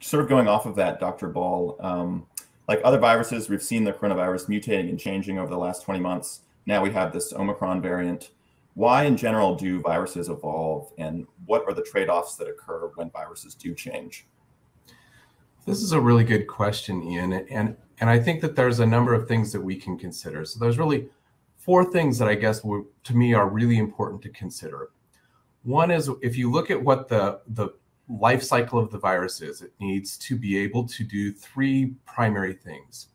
sort of going off of that, Dr. Ball, um, like other viruses, we've seen the coronavirus mutating and changing over the last 20 months. Now we have this Omicron variant. Why, in general, do viruses evolve, and what are the trade offs that occur when viruses do change? This is a really good question, Ian. And, and I think that there's a number of things that we can consider. So there's really four things that I guess were, to me are really important to consider. One is if you look at what the, the life cycle of the virus is, it needs to be able to do three primary things.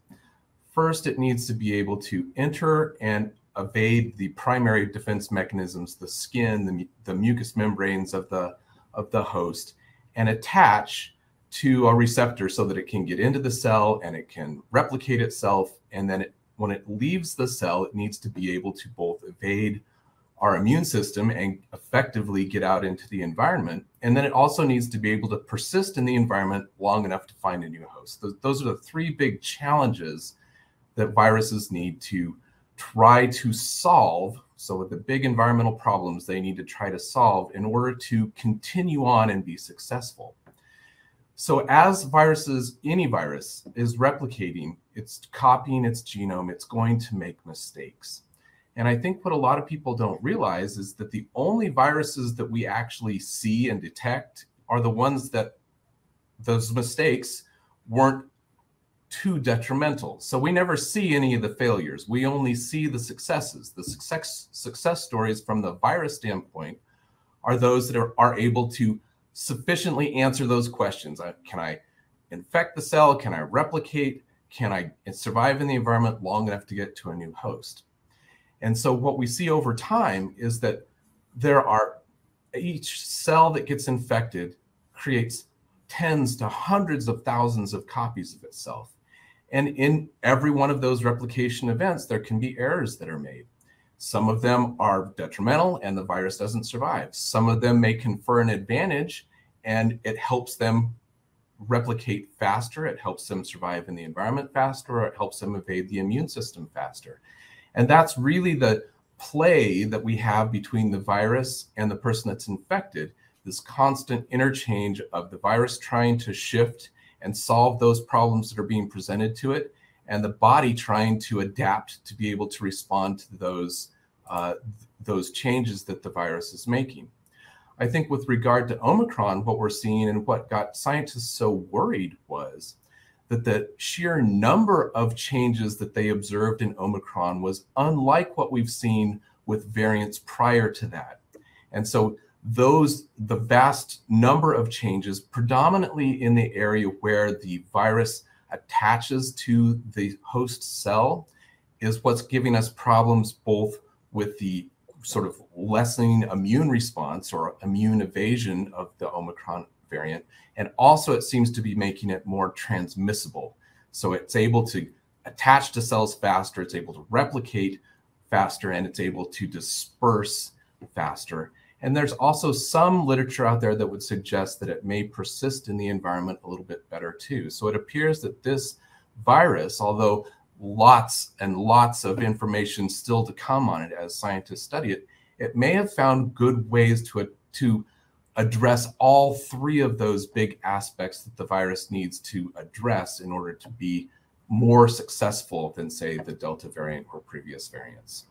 First, it needs to be able to enter and evade the primary defense mechanisms, the skin, the, the mucous membranes of the, of the host, and attach to a receptor so that it can get into the cell and it can replicate itself. And then it, when it leaves the cell, it needs to be able to both evade our immune system and effectively get out into the environment. And then it also needs to be able to persist in the environment long enough to find a new host. Those, are the three big challenges that viruses need to try to solve. So, with the big environmental problems they need to try to solve in order to continue on and be successful. So, as viruses, any virus is replicating, it's copying its genome, it's going to make mistakes. And I think what a lot of people don't realize is that the only viruses that we actually see and detect are the ones that those mistakes weren't too detrimental. So we never see any of the failures. We only see the successes. The success success stories from the virus standpoint are those that are, are able to sufficiently answer those questions. Uh, can I infect the cell? Can I replicate? Can I survive in the environment long enough to get to a new host? And so what we see over time is that there are each cell that gets infected creates tens to hundreds of thousands of copies of itself. And in every one of those replication events, there can be errors that are made. Some of them are detrimental and the virus doesn't survive. Some of them may confer an advantage and it helps them replicate faster. It helps them survive in the environment faster, or it helps them evade the immune system faster. And that's really the play that we have between the virus and the person that's infected this constant interchange of the virus trying to shift and solve those problems that are being presented to it and the body trying to adapt to be able to respond to those uh, those changes that the virus is making. I think with regard to Omicron, what we're seeing and what got scientists so worried was that the sheer number of changes that they observed in Omicron was unlike what we've seen with variants prior to that. And so those the vast number of changes predominantly in the area where the virus attaches to the host cell is what's giving us problems both with the sort of lessening immune response or immune evasion of the omicron variant and also, it seems to be making it more transmissible. So it's able to attach to cells faster, it's able to replicate faster, and it's able to disperse faster. And there's also some literature out there that would suggest that it may persist in the environment a little bit better too. So it appears that this virus, although lots and lots of information still to come on it as scientists study it, it may have found good ways to, to address all three of those big aspects that the virus needs to address in order to be more successful than, say, the Delta variant or previous variants.